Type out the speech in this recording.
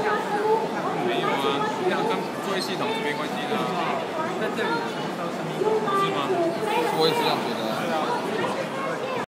没有啊，一跟作业系统是没关系的啊。在这里全部都是密码，是吗？我也是这样觉得。